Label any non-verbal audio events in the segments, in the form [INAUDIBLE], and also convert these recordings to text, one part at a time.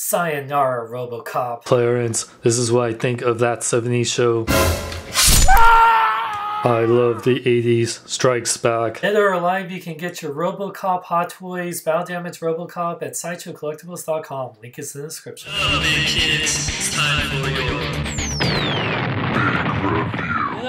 Sayonara, Robocop. Clarence, this is what I think of that 70s show. Ah! I love the 80s. Strikes back. Dead or alive, you can get your Robocop Hot Toys Battle Damage Robocop at SideshowCollectibles.com. Link is in the description. kids,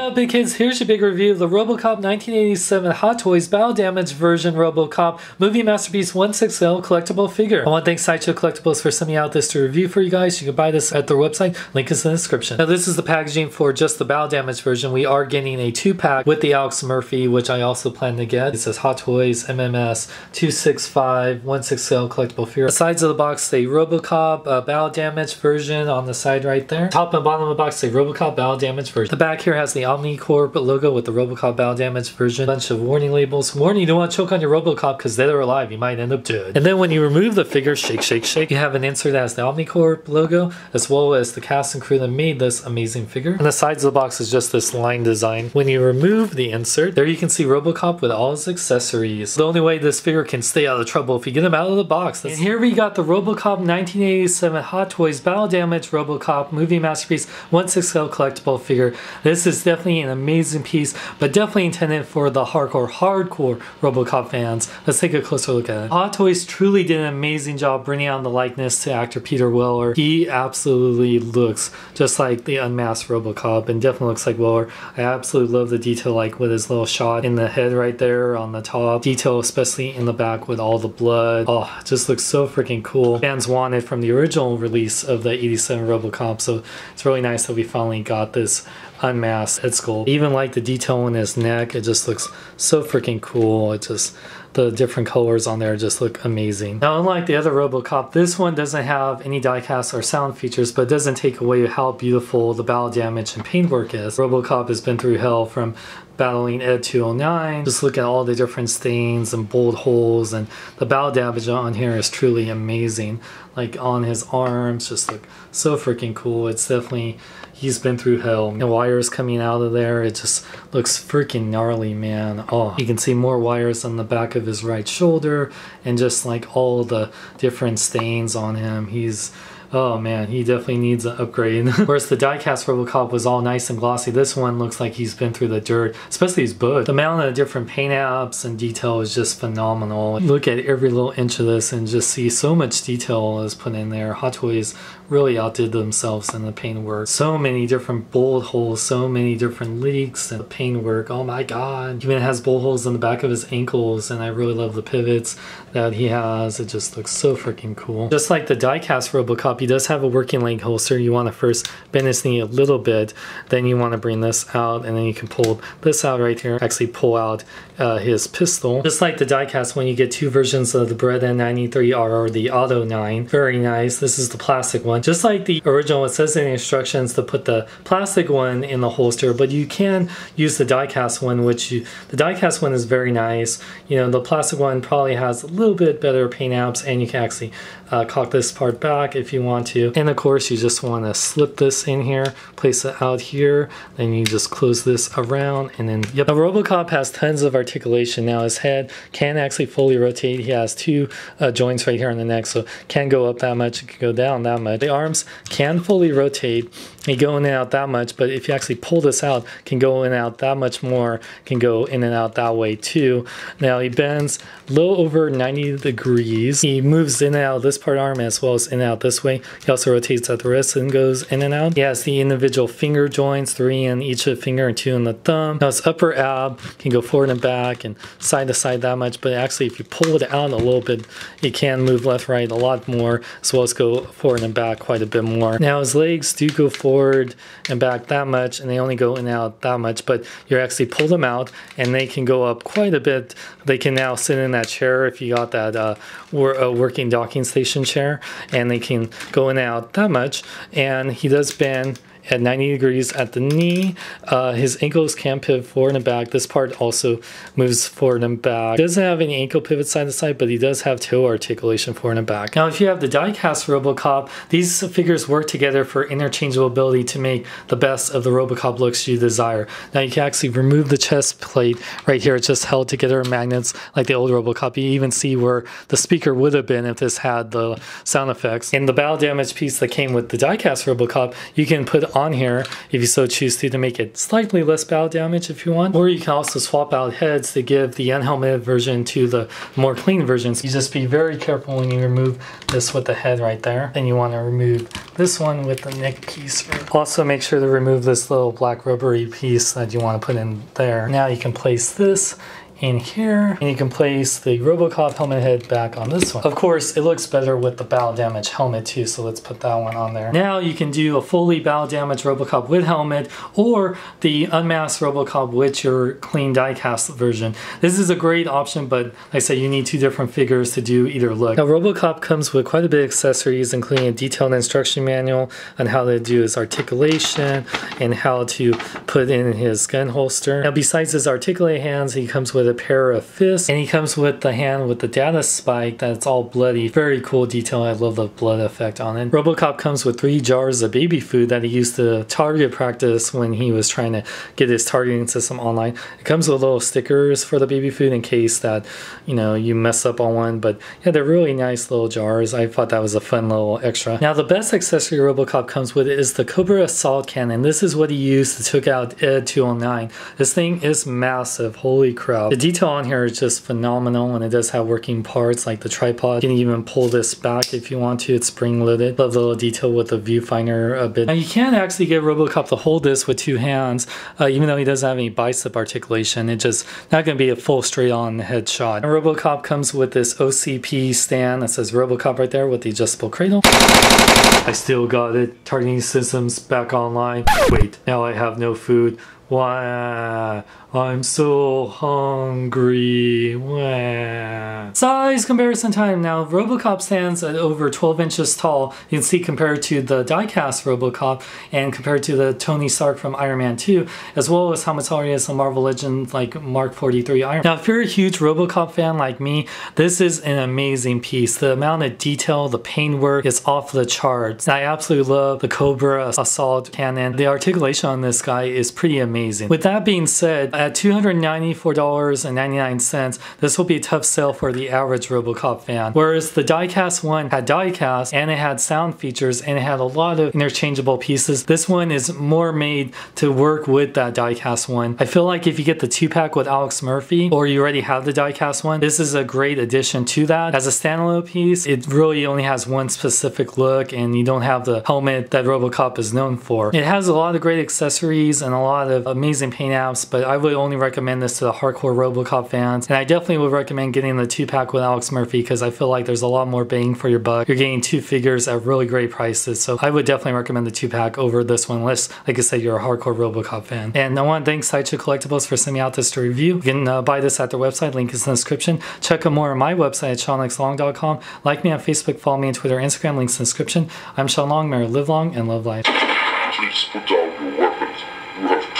Hello, big kids. Here's your big review of the RoboCop 1987 Hot Toys Battle Damage version RoboCop Movie Masterpiece 160 collectible figure. I want to thank Sideshow Collectibles for sending out this to review for you guys. You can buy this at their website. Link is in the description. Now, this is the packaging for just the Battle Damage version. We are getting a two pack with the Alex Murphy, which I also plan to get. It says Hot Toys MMS 265 160 collectible figure. The sides of the box say RoboCop uh, Battle Damage version on the side right there. Top and bottom of the box say RoboCop Battle Damage version. The back here has the OmniCorp logo with the RoboCop Battle Damage version. Bunch of warning labels. Warning, you don't want to choke on your RoboCop because dead or alive, you might end up dead. And then when you remove the figure, shake, shake, shake, you have an insert that has the OmniCorp logo as well as the cast and crew that made this amazing figure. And the sides of the box is just this line design. When you remove the insert, there you can see RoboCop with all his accessories. The only way this figure can stay out of trouble if you get him out of the box. And here we got the RoboCop 1987 Hot Toys Battle Damage RoboCop Movie Masterpiece 160 collectible figure. This is definitely an amazing piece, but definitely intended for the hardcore, hardcore RoboCop fans. Let's take a closer look at it. Hot Toys truly did an amazing job bringing on the likeness to actor Peter Weller. He absolutely looks just like the unmasked RoboCop and definitely looks like Weller. I absolutely love the detail like with his little shot in the head right there on the top. Detail especially in the back with all the blood. Oh, just looks so freaking cool. Fans wanted from the original release of the 87 RoboCop, so it's really nice that we finally got this unmasked head sculpt. Even like the detail on his neck, it just looks so freaking cool. It just the different colors on there just look amazing. Now, unlike the other RoboCop, this one doesn't have any diecast or sound features, but doesn't take away how beautiful the battle damage and paintwork is. RoboCop has been through hell from battling Ed 209. Just look at all the different stains and bullet holes and the battle damage on here is truly amazing. Like on his arms, just look so freaking cool. It's definitely, he's been through hell. The wires coming out of there, it just looks freaking gnarly, man. Oh, you can see more wires on the back of his right shoulder and just like all the different stains on him. He's Oh man, he definitely needs an upgrade. [LAUGHS] Whereas the diecast Robocop was all nice and glossy, this one looks like he's been through the dirt, especially his boot. The amount of different paint apps and detail is just phenomenal. Look at every little inch of this and just see so much detail is put in there. Hot Toys really outdid themselves in the paint work. So many different bullet holes, so many different leaks and paint work. Oh my god. He Even has bullet holes in the back of his ankles and I really love the pivots that he has. It just looks so freaking cool. Just like the diecast Robocop, he does have a working leg holster. You want to first bend his knee a little bit, then you want to bring this out and then you can pull this out right here, actually pull out uh, his pistol. Just like the diecast when you get two versions of the Beretta 93R or the Auto 9. Very nice. This is the plastic one. Just like the original, it says in the instructions to put the plastic one in the holster, but you can use the diecast one, which you, the diecast one is very nice. You know, the plastic one probably has a little bit better paint apps and you can actually uh, cock this part back if you want to. And of course, you just want to slip this in here, place it out here, then you just close this around and then, yep. Now, Robocop has tons of articulation. Now his head can actually fully rotate. He has two uh, joints right here on the neck, so can go up that much, can go down that much. The arms can fully rotate. They go in and out that much, but if you actually pull this out, can go in and out that much more, can go in and out that way too. Now he bends a little over 90 degrees. He moves in and out this part arm as well as in and out this way. He also rotates at the wrist and goes in and out. He has the individual finger joints, three in each finger and two in the thumb. Now his upper ab can go forward and back and side to side that much, but actually if you pull it out a little bit, it can move left, right a lot more, as well as go forward and back quite a bit more. Now his legs do go forward and back that much, and they only go in and out that much, but you actually pull them out and they can go up quite a bit. They can now sit in that chair if you got that uh, uh, working docking station chair, and they can go in and out that much. And he does bend at 90 degrees at the knee. Uh, his ankles can pivot forward and back. This part also moves forward and back. He doesn't have any ankle pivot side to side, but he does have toe articulation forward and back. Now, if you have the diecast Robocop, these figures work together for interchangeable ability to make the best of the Robocop looks you desire. Now, you can actually remove the chest plate right here. It's just held together in magnets like the old Robocop. You even see where the speaker would have been if this had the sound effects. And the battle damage piece that came with the diecast Robocop, you can put on here if you so choose to to make it slightly less battle damage if you want. Or you can also swap out heads to give the unhelmeted version to the more clean versions. You just be very careful when you remove this with the head right there. Then you want to remove this one with the neck piece. Also make sure to remove this little black rubbery piece that you want to put in there. Now you can place this in here and you can place the Robocop helmet head back on this one. Of course, it looks better with the battle damage helmet too, so let's put that one on there. Now you can do a fully battle damage Robocop with helmet or the unmasked Robocop with your clean diecast version. This is a great option, but like I said, you need two different figures to do either look. Now Robocop comes with quite a bit of accessories, including a detailed instruction manual on how to do his articulation and how to put in his gun holster. Now besides his articulated hands, he comes with a pair of fists and he comes with the hand with the data spike that's all bloody. Very cool detail. I love the blood effect on it. Robocop comes with three jars of baby food that he used to target practice when he was trying to get his targeting system online. It comes with little stickers for the baby food in case that, you know, you mess up on one. But yeah, they're really nice little jars. I thought that was a fun little extra. Now the best accessory Robocop comes with is the Cobra Assault Cannon. This is what he used to took out Ed 209. This thing is massive. Holy crap detail on here is just phenomenal and it does have working parts like the tripod. You can even pull this back if you want to. It's spring loaded. Love the little detail with the viewfinder a bit. Now you can actually get Robocop to hold this with two hands uh, even though he doesn't have any bicep articulation. It's just not going to be a full straight on headshot. And Robocop comes with this OCP stand that says Robocop right there with the adjustable cradle. I still got it. Targeting systems back online. Wait, now I have no food. Why? I'm so hungry. Wah. Size comparison time. Now, Robocop stands at over 12 inches tall. You can see compared to the diecast Robocop and compared to the Tony Stark from Iron Man 2, as well as how much taller is a Marvel Legend like Mark 43 Iron. Now, if you're a huge Robocop fan like me, this is an amazing piece. The amount of detail, the paintwork is off the charts. I absolutely love the Cobra Assault Cannon. The articulation on this guy is pretty amazing. With that being said, at $294.99, this will be a tough sell for the average Robocop fan. Whereas the diecast one had diecast and it had sound features and it had a lot of interchangeable pieces, this one is more made to work with that diecast one. I feel like if you get the two pack with Alex Murphy or you already have the diecast one, this is a great addition to that. As a standalone piece, it really only has one specific look and you don't have the helmet that Robocop is known for. It has a lot of great accessories and a lot of amazing paint apps, but I would only recommend this to the hardcore Robocop fans. And I definitely would recommend getting the two pack with Alex Murphy because I feel like there's a lot more bang for your buck. You're getting two figures at really great prices. So I would definitely recommend the two pack over this one unless, like I said, you're a hardcore Robocop fan. And I want to thank Sideshow Collectibles for sending out this to review. You can uh, buy this at their website, link is in the description. Check out more on my website at SeanXLong.com. Like me on Facebook, follow me on Twitter, Instagram, links in the description. I'm Sean Long, may live long and love life. Please put down your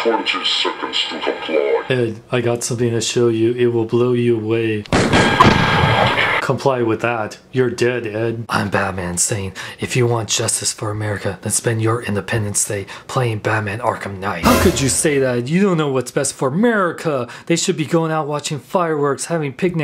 weapons. You have 20 seconds to comply. Ed, I got something to show you. It will blow you away. Comply with that. You're dead, Ed. I'm Batman saying, if you want justice for America, then spend your Independence Day playing Batman Arkham Knight. How could you say that? You don't know what's best for America. They should be going out watching fireworks, having picnics,